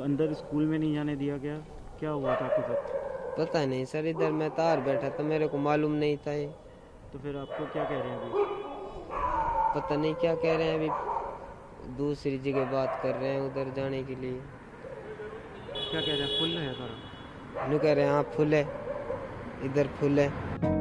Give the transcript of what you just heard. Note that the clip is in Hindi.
अंदर स्कूल में नहीं जाने दिया गया? क्या हुआ था आपके साथ? पता नहीं सर इधर मैं तार बैठा था मेरे को मालूम नहीं था ये। तो फिर आपको क्या कह रहे हैं अभी? पता नहीं क्या कह रहे हैं अभी। दूसरी जगह बात कर रहे हैं उधर जाने के लिए। क्या कह रहे हैं? फुल है सारा कह रहे हैं हाँ फुल है। इधर फुल है।